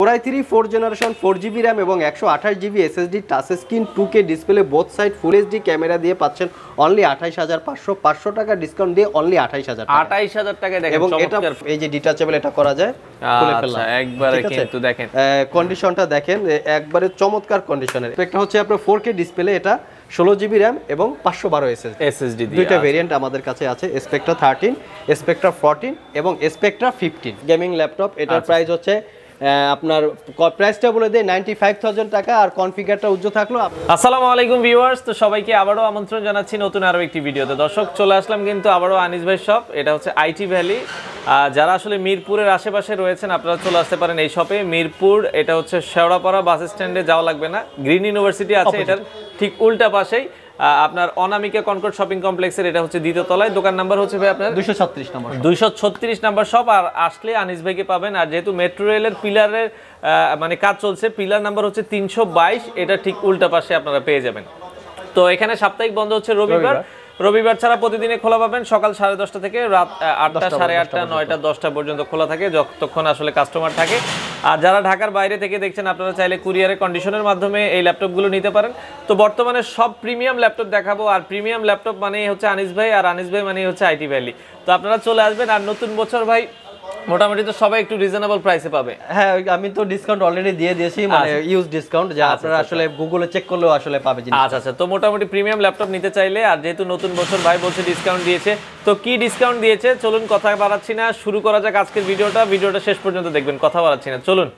Core i three four generation four GB RAM এবং একশো আঠাশ GB SSD touch screen two K display both side full HD camera দিয়ে পাচ্ছেন only আঠাইশ হাজার পাঁচশো পাঁচশো টাকা ডিসকাউন্ট দিয়ে অনলি আঠাইশ হাজার আঠাইশ হাজার টাকা এবং এটা এই যে ডিটাচেবল এটা করা যায় আচ্ছা ফেললাম। একবারে কিন্তু দেখেন। কন্ডিশনটা দেখেন একবারে চমৎকার কন্ডিশনের একটা হচ্ছে আপনার ফোর কে ডিসপ্লে এটা ষোলো জিবি র্যাম এবং পাঁচশো বারো এসএসডি এসএসডি দুইটা ভেরিয়েন্ট আমাদের কাছে আছে স্পেকট্রা থার্টিন স্পেকট্রা ফোরটিন এবং স্পেকট্রা ফিফটিন গেমিং ল্যাপটপ এটার আচ্ছা। প্রাইস হচ্ছে আহ, আপনার প্রাইসটা বলে দেয় নাইনটি ফাইভ থাউজেন্ড টাকা আর কনফিগারটা উজ্জ্ব থাকল। আসসালামু আলাইকুম ভিউয়ার্স তো সবাইকে আবারও আমন্ত্রণ জানাচ্ছি নতুন আরও একটি ভিডিওতে। দর্শক চলে আসলাম কিন্তু আবারও আনিস ভাই শপ এটা হচ্ছে আইটি ভ্যালি যারা আসলে মিরপুরের আশেপাশে রয়েছেন আপনারা চলে আসতে পারেন এই শপে মিরপুর এটা হচ্ছে শেওড়াপাড়া বাস স্ট্যান্ডে যাওয়া লাগবে না। গ্রিন ইউনিভার্সিটি আছে এটার ঠিক উল্টা পাশেই। আপনার অনামিকা কনকর্ড শপিং কমপ্লেক্সের এটা হচ্ছে দ্বিতীয় তলায়। দোকান নাম্বার হচ্ছে ভাই আপনার? দুইশো ছত্রিশ নম্বর দুইশো ছত্রিশ নাম্বার সব আর আসলে আনিস ভাইকে পাবেন। আর যেহেতু মেট্রো রেলের পিলারের মানে কাজ চলছে পিলার নাম্বার হচ্ছে তিনশো বাইশ। এটা ঠিক উল্টা পাশে আপনারা পেয়ে যাবেন। তো এখানে সাপ্তাহিক বন্ধ হচ্ছে রবিবার। রবিবার ছাড়া প্রতিদিনে খোলা পাবেন। সকাল সাড়ে দশটা থেকে রাত আটটা সাড়ে আটটা নয়টা দশটা পর্যন্ত খোলা থাকে যতক্ষণ আসলে কাস্টমার থাকে। আর যারা ঢাকার বাইরে থেকে দেখছেন আপনারা চাইলে কুরিয়ারের কন্ডিশনের মাধ্যমে এই ল্যাপটপগুলো নিতে পারেন। তো বর্তমানে সব প্রিমিয়াম ল্যাপটপ দেখাবো আর প্রিমিয়াম ল্যাপটপ মানেই হচ্ছে আনিস ভাই আর আনিস ভাই মানেই হচ্ছে আইটি ভ্যালি তো আপনারা চলে আসবেন আর নতুন বছর ভাই মোটামুটি তো সবাই একটু রিজনেবল প্রাইসে পাবে। হ্যাঁ আমি তো ডিসকাউন্ট অলরেডি দিয়ে দিয়েছি মানে ইউজ ডিসকাউন্ট যা আপনারা আসলে গুগলে চেক করলেও আসলে পাবে জিনিস আচ্ছা আচ্ছা তো মোটামুটি প্রিমিয়াম ল্যাপটপ নিতে চাইলে আর যেহেতু নতুন বছর ভাই বলছে ডিসকাউন্ট দিয়েছে তো কি ডিসকাউন্ট দিয়েছে? চলুন কথা বাড়াচ্ছি না শুরু করা যাক আজকের ভিডিওটা ভিডিওটা শেষ পর্যন্ত দেখবেন কথা বাড়াচ্ছি না চলুন।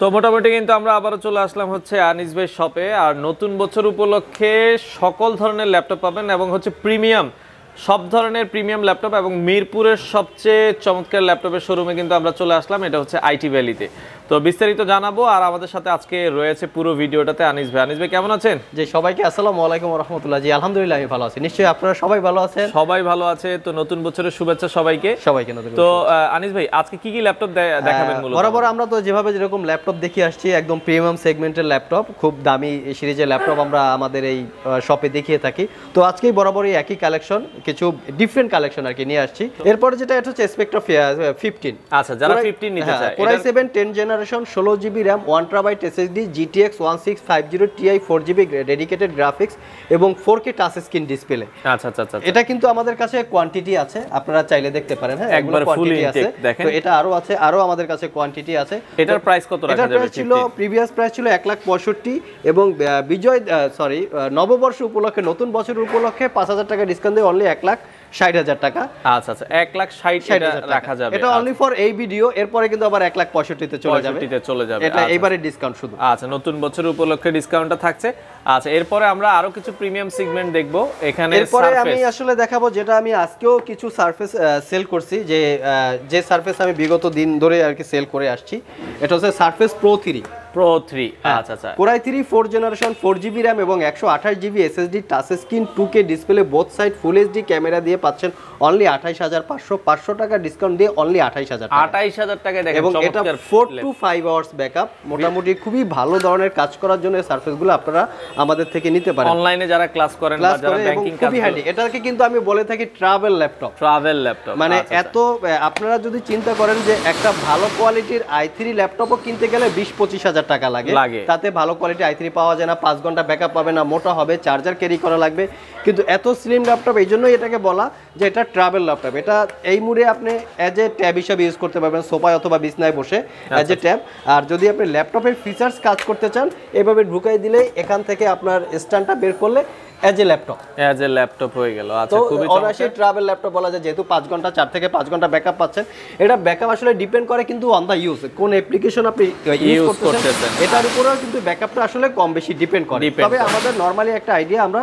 তো মোটামুটি কিন্তু আমরা আবারও চলে আসলাম হচ্ছে আনিস ভাই শপে আর নতুন বছর উপলক্ষে সকল ধরনের ল্যাপটপ পাবেন এবং হচ্ছে প্রিমিয়াম সব ধরনের প্রিমিয়াম ল্যাপটপ এবং মিরপুরের সবচেয়ে চমৎকার ল্যাপটপের শোরুমে কিন্তু আমরা চলে আসলাম। এটা হচ্ছে আইটি ভ্যালিতে তো বিস্তারিত জানাব আর আমাদের সাথে আজকে রয়েছে পুরো ভিডিওটাতে আনিস ভাই। আনিস ভাই কেমন আছেন? যে সবাইকে আসসালামু আলাইকুম রহমতুল্লাহ জি আলহামদুলিল্লাহ আমি ভালো আছি। নিশ্চয়ই আপনারা সবাই ভালো আছেন? সবাই ভালো আছে তো নতুন বছরের শুভেচ্ছা সবাইকে। সবাইকে নতুন তো আনিস ভাই আজকে কি কি ল্যাপটপ দেখাবেন মূলত? বরাবর আমরা তো যেভাবে যেরকম ল্যাপটপ দেখে আসছি একদম প্রিমিয়াম সেগমেন্টের ল্যাপটপ খুব দামি সিরিজের ল্যাপটপ আমরা আমাদের এই শপে দেখিয়ে থাকি। তো আজকেই বরাবরই একই কালেকশন কিছু ডিফারেন্ট কালেকশন আর কি নিয়ে আসছি। এরপর যেটা এটা হচ্ছে স্পেকট্রা ফিফটিন আচ্ছা যারা ফিফটিন নিতে চায় core i seven ten generation ষোলো GB RAM one terabyte SSD GTX one six five zero Ti four GB dedicated graphics এবং four K touch screen display আচ্ছা আচ্ছা এটা কিন্তু আমাদের কাছে কোয়ান্টিটি আছে আপনারা চাইলে দেখতে পারেন হ্যাঁ একবার quantity আছে। তো এটা আরও আছে আরও আমাদের কাছে কোয়ান্টিটি আছে। এটার প্রাইস কত রাখা এটার যাবে প্রাইস ছিল প্রিভিয়াস প্রাইস ছিল এক লাখ পঁয়ষট্টি এবং বিজয় সরি নববর্ষ উপলক্ষে নতুন বছর উপলক্ষে পাঁচ হাজার টাকা ডিসকাউন্ট দিয়ে অনলি এক লাখ। ষাট হাজার টাকা। আচ্ছা আচ্ছা এক লাখ ষাট ষাট রাখা যাবে। এটা অনলি ফর এই ভিডিও এরপরে কিন্তু আবার এক লাখ পঁয়ষট্টিতে চলে যাবে। চলে যাবে এটা আচ্ছা। এবারে ডিসকাউন্ট শুধু। আচ্ছা নতুন বছর উপলক্ষে ডিসকাউন্টটা থাকছে। আচ্ছা এরপরে আমরা আরও কিছু প্রিমিয়াম সেগমেন্ট দেখব। এখানে এরপরে আমি আসলে দেখাবো যেটা আমি আজকেও কিছু সারফেস সেল করছি। যে যে সারফেস আমি বিগত দিন ধরে আর কি সেল করে আসছি এটা হচ্ছে Surface Pro three Pro three আচ্ছা আচ্ছা। Core i three four generation four GB RAM এবং একশো আঠাশ GB SSD touch screen two K display both side full HD camera দিয়ে পাচ্ছেন অনলি আঠাইশ হাজার পাঁচশো পাঁচশো টাকা ডিসকাউন্ট দিয়ে অনলি আঠাইশ হাজার আঠাইশ হাজার দেখেন এবং এটা four to five hours backup মোটামুটি খুবই ভালো ধরনের কাজ করার জন্য সার্ফেসগুলো আপনারা আমাদের থেকে নিতে পারেন। অনলাইনে যারা ক্লাস করেন বা যারা ব্যাংকিং কাজ এটাকে কিন্তু আমি বলে থাকি ট্রাভেল ল্যাপটপ ট্রাভেল ল্যাপটপ মানে এত আপনারা যদি চিন্তা করেন যে একটা ভালো কোয়ালিটির আই থ্রি ল্যাপটপও কিনতে গেলে বিশ পঁচিশ হাজার টাকা লাগে। লাগে। তাতে ভালো কোয়ালিটি আই থ্রি পাওয়া যায় না পাঁচ ঘণ্টা ব্যাকআপ পাবে না মোটা হবে চার্জার ক্যারি করা লাগবে। কিন্তু এত স্লিম ল্যাপটপ এই জন্যই এটাকে বলা। যে এটা ট্রাভেল ল্যাপটপ এটা এই মুডে আপনি অ্যাজ এ ট্যাব হিসাবে ইউজ করতে পারবেন সোফায় অথবা বিছনায় বসে অ্যাজ এ ট্যাব আর যদি আপনি ল্যাপটপের ফিচার্স কাজ করতে চান এভাবে ঢুকাই দিলে এখান থেকে আপনার স্ট্যান্ডটা বের করলে as a laptop as a laptop হয়ে গেল। আচ্ছা খুবই ট্রাভেল ল্যাপটপ বলা যায় যেহেতু পাঁচ ঘণ্টা চার থেকে পাঁচ ঘণ্টা ব্যাকআপ পাচ্ছেন। এটা ব্যাকআপ আসলে ডিপেন্ড করে কিন্তু অন দা ইউজ কোন অ্যাপ্লিকেশন আপনি ইউজ করতেছেন। এটার উপরেও কিন্তু ব্যাকআপটা আসলে কম বেশি ডিপেন্ড করে। তবে আমাদের নর্মালি একটা আইডিয়া আমরা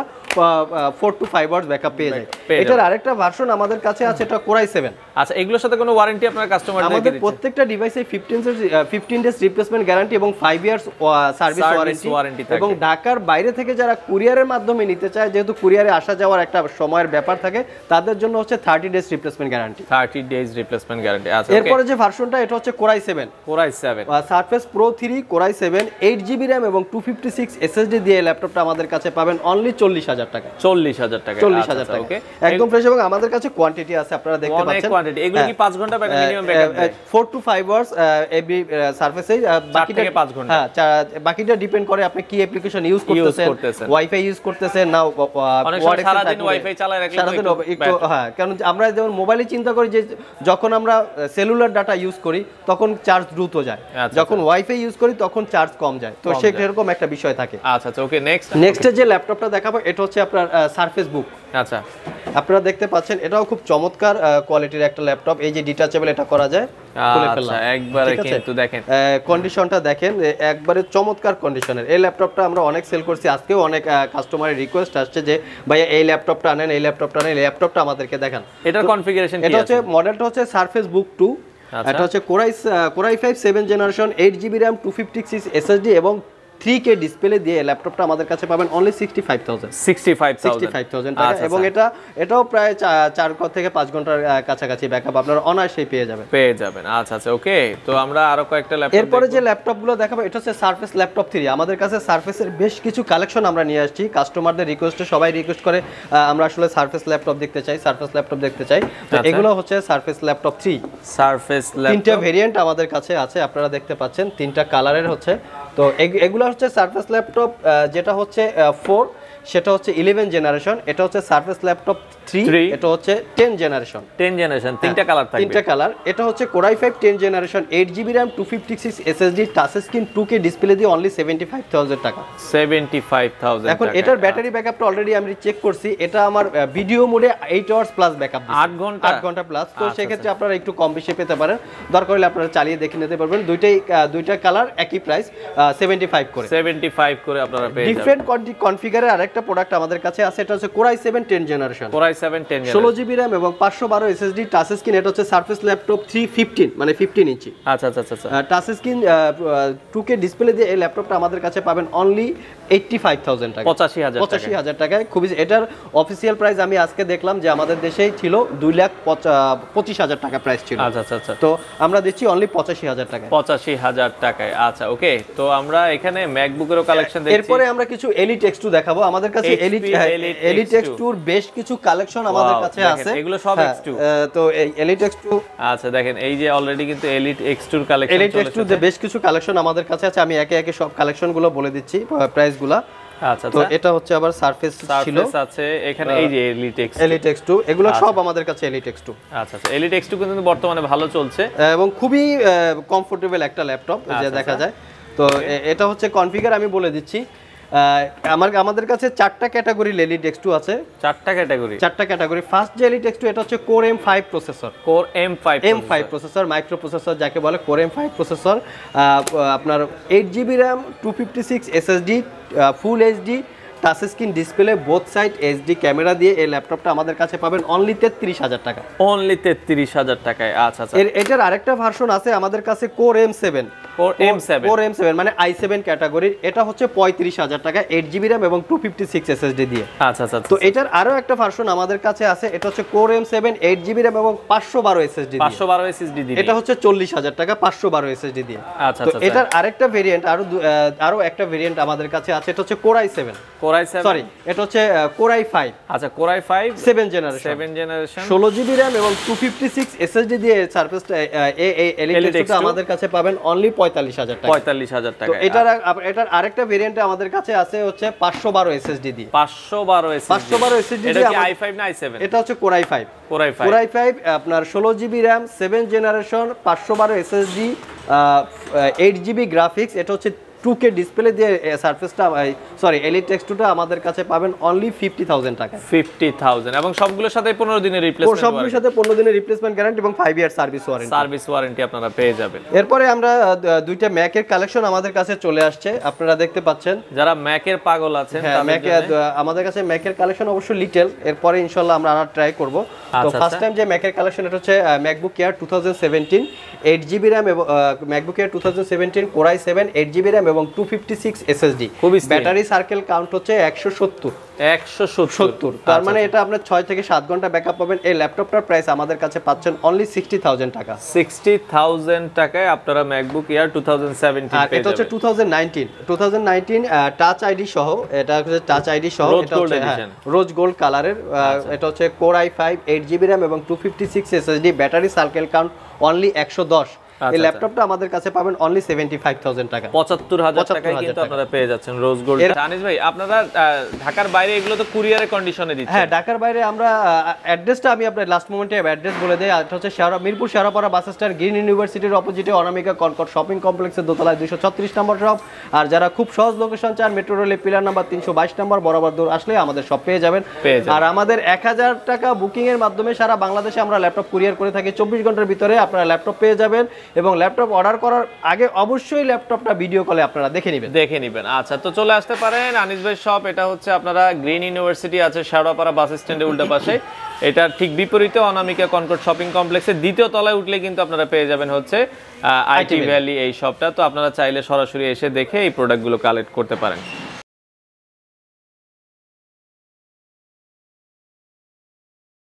four to five hours backup পেয়ে যায়। এটার আরেকটা ভার্সন আমাদের কাছে আছে এটা কোরাই সেভেন আচ্ছা এগুলোর সাথে কোনো ওয়ারেন্টি আপনার কাস্টমার আমাদের প্রত্যেকটা ডিভাইসে fifteen fifteen days replacement guarantee এবং ফাইভ ইয়ার্স সার্ভিস ওয়ারেন্টি এবং ঢাকার বাইরে থেকে যারা কুরিয়ারের মাধ্যমে নিতে চায় যেহেতু কুরিয়ারে আসা যাওয়ার একটা সময়ের ব্যাপার থাকে তাদের জন্য হচ্ছে thirty days replacement guarantee thirty days replacement guarantee আচ্ছা এরপরে যে ভার্সনটা এটা হচ্ছে core i seven core i seven Surface Pro three core i seven eight GB RAM এবং টু ফিফটি সিক্স এসএসডি দিয়ে ল্যাপটপটা আমাদের কাছে পাবেন অনলি চল্লিশ হাজার টাকা চল্লিশ হাজার টাকা। চল্লিশ হাজার টাকা। একদম ফ্রেশ এবং আমাদের কাছে কোয়ান্টিটি আছে আপনারা দেখতে পাচ্ছেন। কোয়ান্টিটি এগুলো কি পাঁচ ঘণ্টা minimum four to five hours every সার্ফেসে বাকিটা পাঁচ ঘণ্টা। হ্যাঁ বাকিটা ডিপেন্ড করে আপনি কি অ্যাপ্লিকেশন ইউজ করতেছেন। ওয়াইফাই ইউজ করতেছেন না সারাদিন Wi-Fi চালায় রাখলে সারাদিন একটু একটু হ্যাঁ কারণ আমরা যেমন মোবাইলে চিন্তা করি যে যখন আমরা সেলুলার ডাটা ইউজ করি তখন চার্জ দ্রুত যায়। আচ্ছা, যখন ওয়াইফাই ইউজ করি তখন চার্জ কম যায়। তো কম সেরকম একটা বিষয় থাকে। আচ্ছা আচ্ছা ওকে নেক্সট নেক্সটে যে ল্যাপটপটা দেখাবো এটা হচ্ছে আপনার সারফেস বুক আচ্ছা। আপনারা দেখতে পাচ্ছেন এটাও খুব চমৎকার কোয়ালিটির একটা ল্যাপটপ এই যে ডিটাচেবল এটা করা যায়। আচ্ছা একবারে কিন্তু দেখেন। কন্ডিশনটা দেখেন একবারে চমৎকার কন্ডিশনের এই ল্যাপটপটা আমরা অনেক সেল করছি। আজকেও অনেক কাস্টমারের রিকোয়েস্ট আসছে যে ভাইয়া এই ল্যাপটপটা আনেন এই ল্যাপটপটা আনেন এই ল্যাপটপটা আমাদেরকে দেখান। এটার কনফিগারেশন এটা হচ্ছে মডেলটা হচ্ছে সারফেস বুক টু আচ্ছা। এটা হচ্ছে core i core i five seven generation eight GB RAM two fifty six SSD এবং থ্রি কে ডিসপ্লে দিয়ে ল্যাপটপটা আমাদের কাছে পাবেন only sixty five thousand 65000 sixty five thousand টাকা। আচ্ছা, এবং এটা এটাও প্রায় চার থেকে পাঁচ ঘণ্টার কাছাকাছি ব্যাকআপ আপনারা অনায়াসেই পেয়ে যাবেন। পেয়ে যাবেন। আচ্ছা আচ্ছা ওকে তো আমরা আরও কয়েকটা ল্যাপটপ এরপরে যে ল্যাপটপগুলো দেখাবো এটা হচ্ছে সারফেস ল্যাপটপ থ্রি আমাদের কাছে সারফেসের বেশ কিছু কালেকশন আমরা নিয়ে আসছি। কাস্টমারদের রিকোয়েস্টে সবাই রিকোয়েস্ট করে আমরা আসলে সার্ফেস ল্যাপটপ দেখতে চাই সার্ফেস ল্যাপটপ দেখতে চাই। তো আচ্ছা। এগুলো হচ্ছে সার্ফেস ল্যাপটপ থ্রি সার্ফেস তিনটা ভেরিয়েন্ট আমাদের কাছে আছে আপনারা দেখতে পাচ্ছেন। তিনটা কালারের হচ্ছে। তো এগ- এগুলো হচ্ছে সার্ফেস ল্যাপটপ যেটা হচ্ছে ফোর সেটা হচ্ছে ইলেভেন জেনারেশন এটা হচ্ছে সার্ফেস ল্যাপটপ থ্রি এটা হচ্ছে টেন জেনারেশন 10 জেনারেশন তিনটা কালার থাকবে। তিনটা কালার এটা হচ্ছে core i five ten generation eight GB RAM two fifty touch screen two display দিয়ে অনলি সেভেন্টি ফাইভ থাউজেন্ড টাকা। 75000 এখন এটার ব্যাটারি ব্যাকআপটা অলরেডি আমি চেক করছি এটা আমার ভিডিও মোডে এইট আওয়ার্স প্লাস ব্যাকআপ আট ঘণ্টা? আট ঘণ্টা প্লাস তো আচ্ছা, সেক্ষেত্রে আপনারা একটু কম বেশি পেতে পারেন। দরকার হলে আপনারা চালিয়ে দেখে নিতে পারবেন। দুইটাই দুইটা কালার একই প্রাইস সেভেন্টি ফাইভ করে। 75 করে আপনারা পেয়ে যাবেন। ডিফারেন্ট কনফিগারের আরেকটা প্রোডাক্ট আমাদের কাছে আছে এটা হচ্ছে core i seven ten generation core i 7 10 ষোলো জিবি র্যাম এবং পাঁচশো বারো এসএসডি টাচ স্ক্রিন এটা হচ্ছে সার্ফেস ল্যাপটপ থ্রি ফিফটিন মানে ফিফটিন ইঞ্চি আচ্ছা আচ্ছা আচ্ছা touch screen two K display দিয়ে এই ল্যাপটপটা আমাদের কাছে পাবেন অনলি এইটটি ফাইভ থাউজেন্ড টাকা 85000 পঁচাশি হাজার টাকায়। খুবই এটার অফিসিয়াল প্রাইস আমি আজকে দেখলাম যে আমাদের দেশেই ছিল দুই লাখ পঁচা- পঁচিশ হাজার টাকা প্রাইস ছিল। আচ্ছা আচ্ছা আচ্ছা। তো আমরা দিচ্ছি অনলি পঁচাশি হাজার টাকায়। পঁচাশি হাজার টাকায়। আচ্ছা ওকে তো আমরা এখানে ম্যাকবুকেরও কালেকশন দেখছি। এরপরে আমরা কিছু এলিট এক্স টু দেখাবো। আমাদের কাছে এলিট এলিট X2 এক্স টুর বেশ কিছু কালেকশন আমাদের কাছে আছে। এগুলো সব হ্যাঁ, X2 তো এই এলিট এক্স টু আচ্ছা দেখেন এই যে অলরেডি কিন্তু এলিট এক্স টুর কালেকশন এলিট এক্স টু বেশ কিছু কালেকশন আমাদের কাছে আছে। আমি একে একে সব কালেকশনগুলো বলে দিচ্ছি প্রাইসগুলা। আচ্ছা তো আচ্ছা। এটা হচ্ছে আবার সারফেস ছিল। সারফেস আছে এখানে এই যে Elite X Elite X two এগুলো সব আমাদের কাছে এলিট এক্স টু আচ্ছা আচ্ছা এলিট এক্স টু কিন্তু বর্তমানে ভালো চলছে। এবং খুবই কমফোর্টেবল একটা ল্যাপটপ যে আচ্ছা, দেখা যায়। তো এটা হচ্ছে কনফিগার আমি বলে দিচ্ছি। আমার আমাদের কাছে চারটা ক্যাটাগরি লেলি টেক্স টু আছে। চারটা ক্যাটাগরি। চারটা ক্যাটাগরি। ফার্স্ট যে লেলি টেক্স টু এটা হচ্ছে core M five processor core M five M five processor micro processor যাকে বলে কোর এম ফাইভ প্রসেসর আপনার eight GB RAM two fifty six SSD full HD touch screen display both side HD camera দিয়ে এই ল্যাপটপটা আমাদের কাছে পাবেন only তেত্রিশ হাজার টাকা। অনলি তেত্রিশ হাজার টাকায় আচ্ছা আচ্ছা। এর এটার আরেকটা ভার্সন আছে আমাদের কাছে core M seven core M seven মানে আই সেভেন ক্যাটাগরির এটা হচ্ছে পঁয়ত্রিশ হাজার টাকা এইট জিবি র্যাম এবং টু ফিফটি সিক্স এসএসডি দিয়ে। আচ্ছা আচ্ছা তো এটার আরও একটা ভার্সন আমাদের কাছে আছে এটা হচ্ছে core M seven eight GB RAM এবং পাঁচশো বারো এসএসডি পাঁচশো বারো এসএসডি দিবে এটা হচ্ছে চল্লিশ হাজার টাকা পাঁচশো বারো এসএসডি দিয়ে। আচ্ছা তো আচ্ছা এটার আরেকটা ভেরিয়েন্ট আরও আরও একটা ভেরিয়েন্ট আমাদের কাছে আছে এটা হচ্ছে core i seven core i seven sorry এটা হচ্ছে কোরাই আচ্ছা core i five seven generation seven generation ষোলো জিবি র্যাম এবং দিয়ে এলিট X2 আমাদের কাছে পাবেন অনলি টাকা তো এটার এটার আরেকটা ভেরিয়েন্ট আমাদের কাছে আছে হচ্ছে পাঁচশো বারো দিয়ে। পাঁচশো বারো এসএসডি 512 SSD এটা কি আমার- আই ফাইভ না আই এটা হচ্ছে কোরাই কোরাই কোরাই আপনার ষোলো জিবি র্যাম সেভেন জেনারেশন পাঁচশো বারো জিবি গ্রাফিক্স এটা হচ্ছে টু কে ডিসপ্লে দিয়ে সার্ফেসটা সরি এলিট টেক্সটুটা আমাদের কাছে পাবেন অনলি ফিফটি থাউজেন্ড টাকা। ফিফটি থাউজেন্ড এবং সবগুলোর সাথে পনেরো দিনের রিপ্লেসমেন্ট সবগুলোর সাথে পনেরো দিনের রিপ্লেসমেন্ট গ্যারান্টি এবং five year service warranty service warranty আপনারা পেয়ে যাবেন। এরপরে আমরা দুইটা ম্যাকের কালেকশন আমাদের কাছে চলে আসছে। আপনারা দেখতে পাচ্ছেন। যারা ম্যাকের পাগল আছেন হ্যাঁ ম্যাকে আমাদের কাছে ম্যাকের কালেকশন অবশ্যই লিটেল এরপরে ইনশাল্লাহ আমরা আর ট্রাই করব। তো আচ্ছা, ফার্স্ট টাইম যে ম্যাকের কালেকশন এটা হচ্ছে MacBook Air two thousand seventeen eight GB RAM এবং MacBook Air two thousand seventeen core i seven eight GB RAM এবং টু ফিফটি সিক্স এসএসডি খুবই ব্যাটারি সার্কেল কাউন্ট হচ্ছে একশো সত্তর। একশো সত্তর। তার মানে এটা আপনার ছয় থেকে সাত ঘণ্টা ব্যাকআপ পাবেন। এই ল্যাপটপটার প্রাইস আমাদের কাছে পাচ্ছেন অনলি সিক্সটি থাউজেন্ড টাকা। সিক্সটি থাউজেন্ড টাকায় আপনারা MacBook Air two thousand seventeen আর এটা হচ্ছে two thousand nineteen two thousand nineteen touch ID সহ এটা হচ্ছে টাচ আইডি সহ Rose এটা হচ্ছে রোজ গোল্ড কালারের এটা হচ্ছে core I five eight GB RAM এবং two fifty six SSD battery circle count only একশো দশ। এই আচ্ছা। ল্যাপটপটা আমাদের কাছে পাবেন অনলি সেভেন্টি ফাইভ থাউজেন্ড টাকা। পঁচাত্তর হাজার 75,000 টাকায় কিন্তু আপনারা পেয়ে যাচ্ছেন রোজ গোল্ড আনিস ভাই আপনারা ঢাকার বাইরে এগুলো তো কুরিয়ারে কন্ডিশনে দিচ্ছেন। হ্যাঁ ঢাকার বাইরে আমরা অ্যাড্রেসটা আমি আপনার লাস্ট মোমেন্টে অ্যাড্রেস বলে দিই। এটা হচ্ছে শেয়ারা Mirpur Shewrapara bus stand green ইউনিভার্সিটির অপোজিটে অনামিকা কনকট শপিং কমপ্লেক্সের দোতলায় দুশো ছত্রিশ নম্বর শপ আর যারা খুব সহজ লোকেশন চান মেট্রো রেলের পিলার নাম্বার তিনশো বাইশ নম্বর বরাবর দূর আসলে আমাদের সব পেয়ে যাবেন। পেয়ে যাবেন। আর আমাদের এক হাজার টাকা বুকিং এর মাধ্যমে সারা বাংলাদেশে আমরা ল্যাপটপ কুরিয়ার করে থাকি। চব্বিশ ঘণ্টার ভিতরে আপনারা ল্যাপটপ পেয়ে যাবেন। এবং ল্যাপটপ অর্ডার করার আগে অবশ্যই ল্যাপটপটা ভিডিও কলে আপনারা দেখে নেবেন। দেখে নিবেন। আচ্ছা তো চলে আসতে পারেন আনিস ভাই শপ এটা হচ্ছে আপনারা গ্রিন ইউনিভার্সিটি আছে শেওড়াপাড়া বাস স্ট্যান্ডের উল্টা পাশে। এটা ঠিক বিপরীতে অনামিকা কনকট শপিং কমপ্লেক্সের দ্বিতীয় তলায় উঠলে কিন্তু আপনারা পেয়ে যাবেন হচ্ছে আইটি ভ্যালি এই শপটা তো আপনারা চাইলে সরাসরি এসে দেখে এই প্রোডাক্টগুলো কালেক্ট করতে পারেন।